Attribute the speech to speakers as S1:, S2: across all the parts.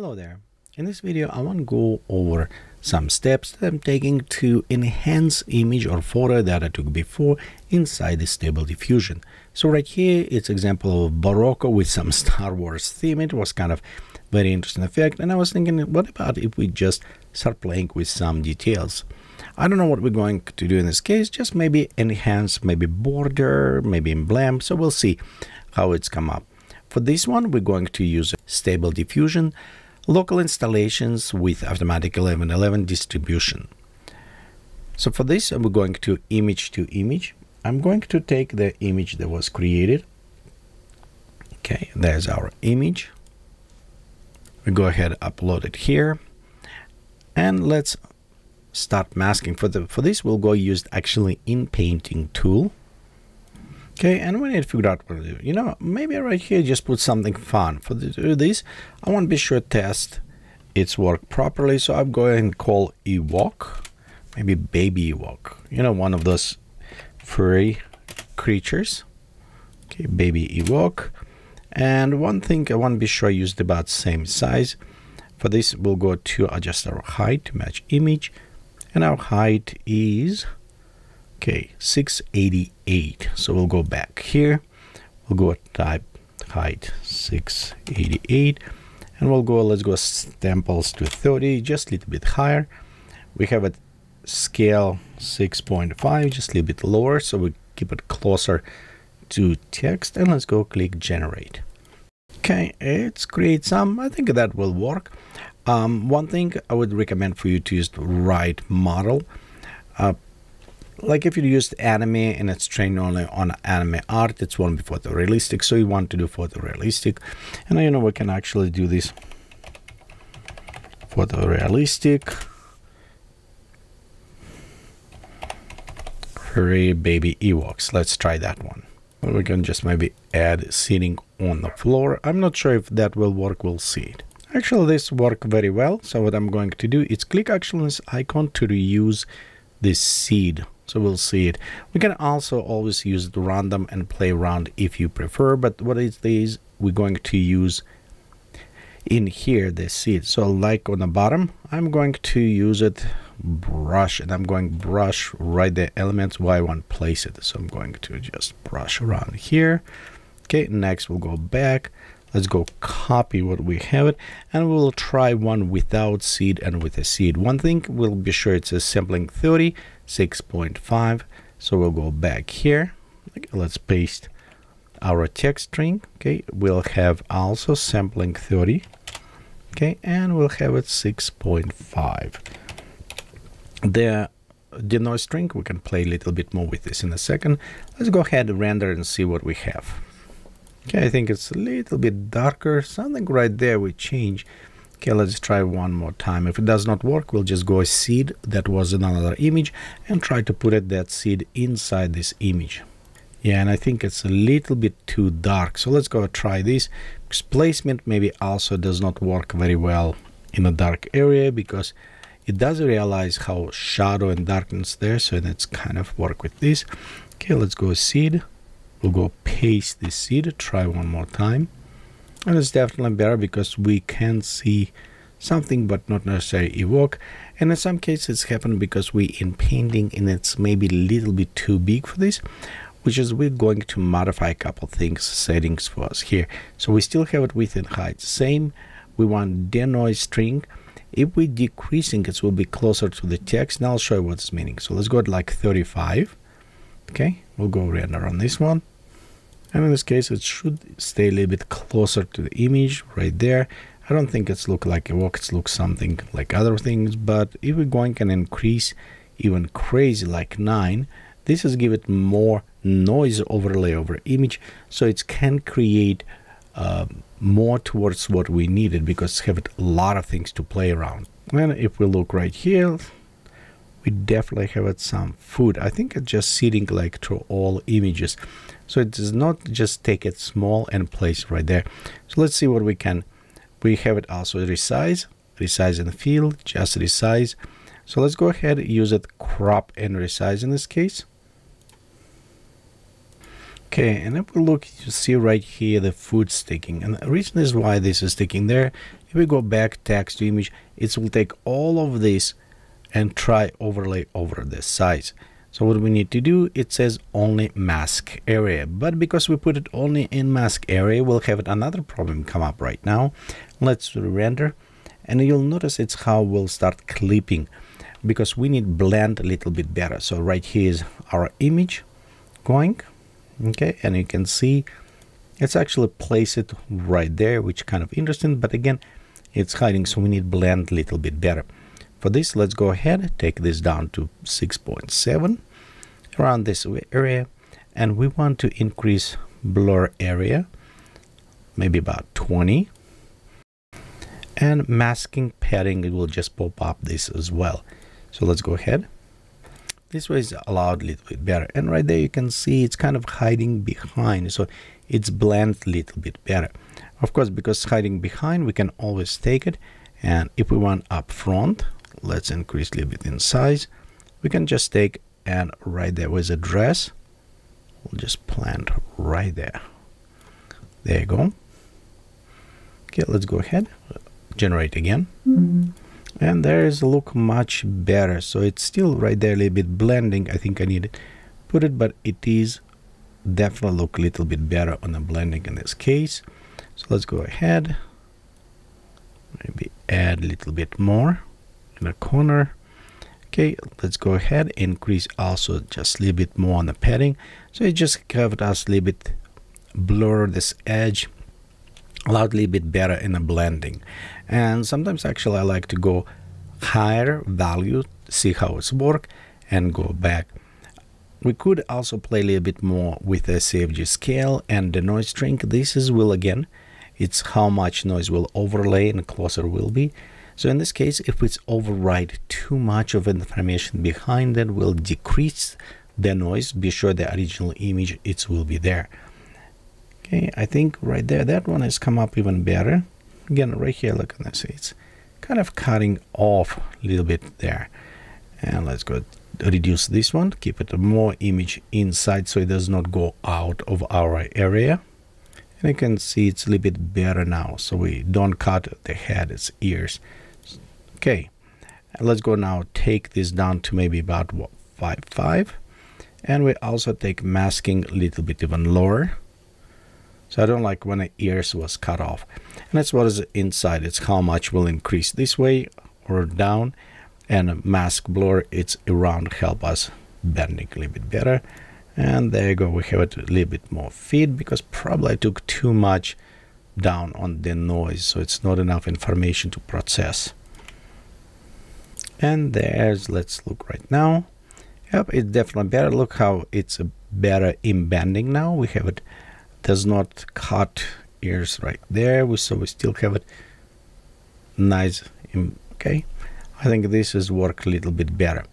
S1: Hello there. In this video, I want to go over some steps that I'm taking to enhance image or photo that I took before inside the Stable Diffusion. So right here, it's example of Barocco with some Star Wars theme. It was kind of very interesting effect. And I was thinking, what about if we just start playing with some details? I don't know what we're going to do in this case, just maybe enhance, maybe border, maybe emblem. So we'll see how it's come up. For this one, we're going to use Stable Diffusion local installations with automatic 1111 distribution. So for this, I'm going to image to image. I'm going to take the image that was created. Okay, there's our image. We go ahead upload it here. And let's start masking. For the for this, we'll go use actually in painting tool. Okay, and we need to figure out what to do. You know, maybe right here just put something fun. For this, I want to be sure to test its work properly. So I'm going to call Ewok, maybe baby Ewok. You know, one of those furry creatures. Okay, baby Ewok. And one thing I want to be sure I used about same size. For this, we'll go to adjust our height to match image. And our height is Okay, 688. So we'll go back here. We'll go type height 688 and we'll go let's go samples to 30 just a little bit higher. We have a scale 6.5 just a little bit lower so we keep it closer to text. And let's go click generate. Okay it's create some i think that will work. Um, one thing i would recommend for you to use the right model uh, like if you used anime and it's trained only on anime art, it's one before the realistic. So you want to do photorealistic. And you know we can actually do this photorealistic. Furry baby Ewoks. Let's try that one. We can just maybe add sitting on the floor. I'm not sure if that will work. We'll see it. Actually, this work very well. So what I'm going to do is click actually this icon to reuse this seed so we'll see it. We can also always use the random and play around if you prefer, but what is this? We're going to use in here the seed. So like on the bottom, I'm going to use it brush and I'm going brush right the elements where I want to place it. So I'm going to just brush around here. Okay, next we'll go back. Let's go copy what we have it and we'll try one without seed and with a seed. One thing, we'll be sure it's a sampling 30 6.5 so we'll go back here. Let's paste our text string okay? We'll have also sampling 30 okay? And we'll have it 6.5 the denoise string we can play a little bit more with this in a second. Let's go ahead and render and see what we have okay i think it's a little bit darker something right there we change Okay, let's try one more time. If it does not work, we'll just go a seed that was in another image and try to put it, that seed inside this image. Yeah, and I think it's a little bit too dark. So let's go try this. Because placement maybe also does not work very well in a dark area because it does realize how shadow and darkness there. So it's kind of work with this. Okay, let's go seed. We'll go paste this seed. To try one more time. And it's definitely better because we can see something but not necessarily Ewok and in some cases it's happened because we in painting and it's maybe a little bit too big for this which is we're going to modify a couple things settings for us here. So we still have it width and height. Same we want denoise string. If we decreasing it will be closer to the text. Now I'll show you what it's meaning. So let's go at like 35 okay we'll go render on this one and in this case it should stay a little bit closer to the image right there. I don't think it's look like Ewok it looks something like other things but if we're going can increase even crazy like 9 this is give it more noise overlay over image so it can create uh, more towards what we needed because have a lot of things to play around. And if we look right here we definitely have some food. I think it's just sitting like through all images so it does not just take it small and place right there. So let's see what we can. We have it also resize, resize in the field, just resize. So let's go ahead use it crop and resize in this case. Okay, and if we look, you see right here the food sticking. And the reason is why this is sticking there if we go back text to image it will take all of this and try overlay over the size so what we need to do? It says only mask area. But because we put it only in mask area we'll have another problem come up right now. Let's render. And you'll notice it's how we'll start clipping. Because we need blend a little bit better. So right here is our image going. Okay and you can see it's actually place it right there which kind of interesting. But again it's hiding so we need blend a little bit better for this let's go ahead take this down to 6.7 around this area. And we want to increase blur area maybe about 20 and masking padding it will just pop up this as well. So let's go ahead. This way is allowed a little bit better. And right there you can see it's kind of hiding behind. So it's blend a little bit better. Of course because hiding behind we can always take it. And if we want up front let's increase a little bit in size. We can just take and right there was a dress we'll just plant right there. There you go. Okay let's go ahead generate again. Mm -hmm. and there is a look much better. So it's still right there a little bit blending I think I need to put it but it is definitely look a little bit better on the blending in this case. So let's go ahead. Maybe add a little bit more in the corner. Okay let's go ahead increase also just a little bit more on the padding. So it just covered us a little bit blur this edge a little bit better in the blending. And sometimes actually I like to go higher value see how it's work and go back. We could also play a little bit more with the CFG scale and the noise shrink this is will again it's how much noise will overlay and closer will be so in this case, if it's override too much of information behind it will decrease the noise. Be sure the original image it will be there. Okay, I think right there, that one has come up even better. Again, right here, look at this. It's kind of cutting off a little bit there. And let's go reduce this one, keep it more image inside so it does not go out of our area. And you can see it's a little bit better now. So we don't cut the head, its ears. Okay, let's go now take this down to maybe about what, 5, 5. And we also take masking a little bit even lower. So I don't like when the ears was cut off. And that's what is inside. It's how much will increase this way or down. And mask blur, it's around help us bending a little bit better. And there you go, we have it a little bit more feed because probably I took too much down on the noise. So it's not enough information to process and there's let's look right now. Yep it's definitely better. Look how it's a better in bending now. We have it does not cut ears right there. We so we still have it nice okay. I think this is work a little bit better.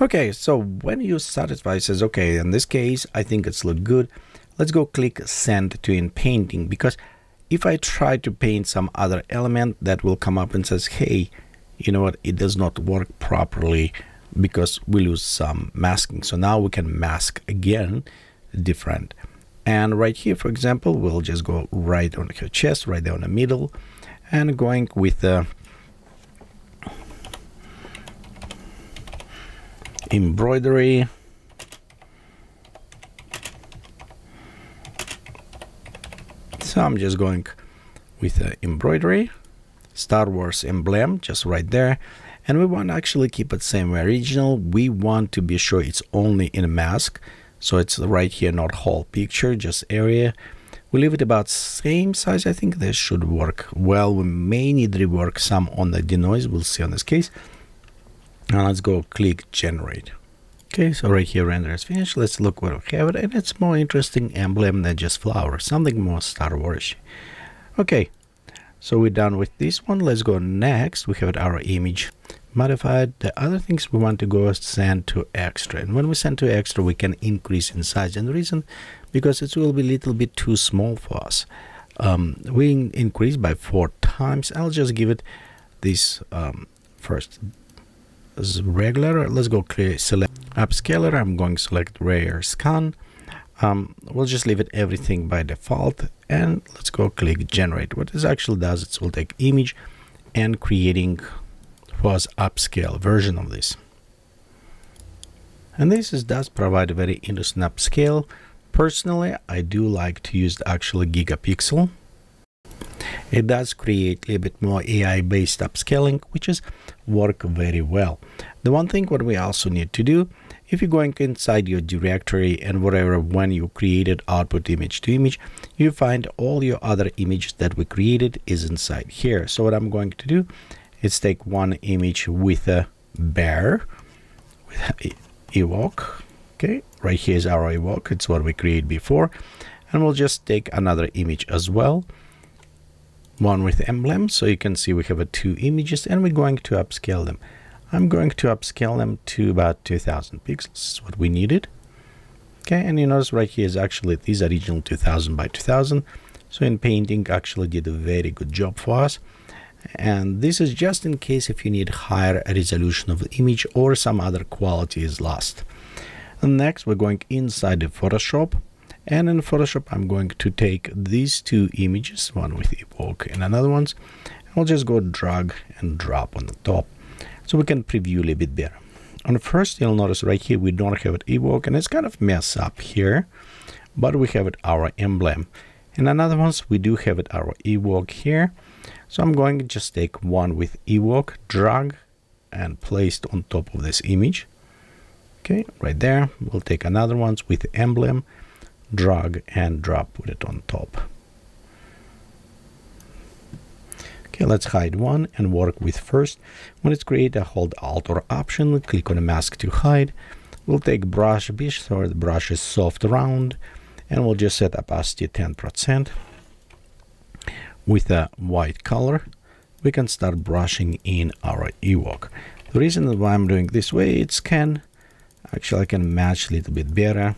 S1: Okay so when you satisfy says okay in this case I think it's look good. Let's go click send to in painting because if I try to paint some other element that will come up and says, hey, you know what, it does not work properly because we lose some masking. So now we can mask again different. And right here, for example, we'll just go right on her chest, right there in the middle, and going with the embroidery so I'm just going with the embroidery Star Wars emblem just right there. And we want to actually keep it same original. We want to be sure it's only in a mask. So it's right here not whole picture just area. We leave it about same size. I think this should work well. We may need rework some on the denoise. We'll see on this case. Now let's go click generate Okay, so right here render is finished. Let's look what we have it. and it's more interesting emblem than just flower, something more Star Wars. Okay, so we're done with this one. Let's go next. We have our image modified. The other things we want to go send to extra. And when we send to extra, we can increase in size. And the reason, because it will be a little bit too small for us. Um, we increase by four times. I'll just give it this um, first regular. Let's go clear select upscaler. I'm going to select rare scan. Um, we'll just leave it everything by default and let's go click generate. What this actually does, it will take image and creating was upscale version of this. And this is, does provide a very interesting upscale. Personally, I do like to use the actual gigapixel. It does create a bit more AI-based upscaling, which is work very well. The one thing what we also need to do if you're going inside your directory and whatever when you created output image to image, you find all your other images that we created is inside here. So what I'm going to do is take one image with a bear, with Ewok. Okay, right here is our Ewok. It's what we created before. And we'll just take another image as well one with emblem so you can see we have a two images and we're going to upscale them I'm going to upscale them to about 2000 pixels, is what we needed. Okay, and you notice right here is actually these original 2000 by 2000. So in painting actually did a very good job for us. And this is just in case if you need higher resolution of the image or some other quality is lost. And next we're going inside the Photoshop. And in Photoshop I'm going to take these two images, one with Ewok and another ones. And I'll just go drag and drop on the top so we can preview a little bit better. On the first, you'll notice right here, we don't have it Ewok, and it's kind of mess up here, but we have it our emblem. And another ones, we do have it our Ewok here. So I'm going to just take one with Ewok, drag, and placed on top of this image. Okay, right there. We'll take another ones with emblem, drag, and drop, put it on top. Okay, let's hide one and work with first. When it's created, a hold Alt or Option, click on a mask to hide. We'll take brush be so the brush is soft round, and we'll just set opacity 10%. With a white color, we can start brushing in our Ewok. The reason why I'm doing this way, it's can actually I can match a little bit better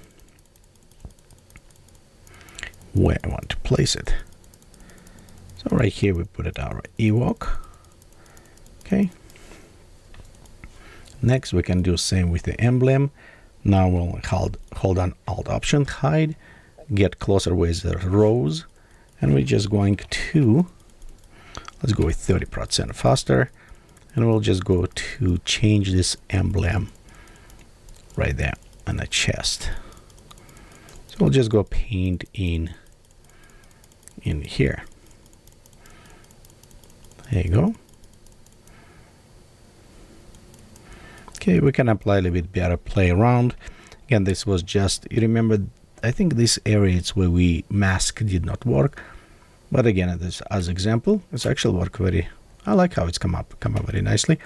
S1: where I want to place it. So right here we put it our Ewok. Okay. Next we can do same with the emblem. Now we'll hold, hold on Alt Option hide, get closer with the rows, and we're just going to let's go with 30% faster, and we'll just go to change this emblem right there on the chest. So we'll just go paint in in here. There you go. Okay, we can apply a little bit better play around. Again, this was just, you remember, I think this area is where we mask did not work. But again, this as example, it's actually work very, I like how it's come up, come up very nicely.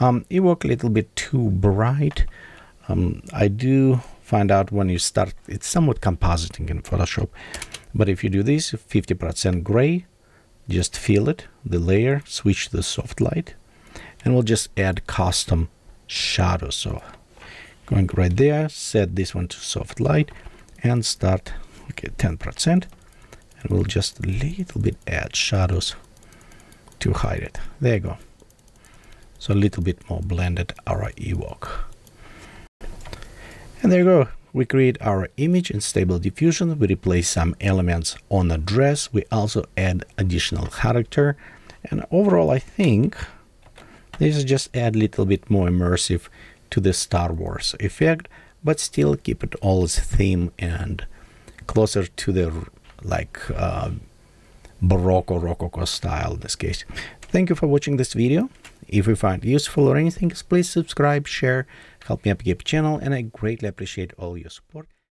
S1: Um, it work a little bit too bright. Um, I do find out when you start, it's somewhat compositing in Photoshop. But if you do this, 50% gray, just fill it, the layer, switch the soft light, and we'll just add custom shadow. So going right there, set this one to soft light and start, okay, 10%. And we'll just a little bit add shadows to hide it. There you go. So a little bit more blended our Ewok. And there you go we create our image in stable diffusion. We replace some elements on the dress. We also add additional character. And overall i think this is just add a little bit more immersive to the star wars effect but still keep it all as theme and closer to the like uh, baroque or rococo style in this case. Thank you for watching this video. If you find useful or anything, please subscribe, share, help me up keep channel, and I greatly appreciate all your support.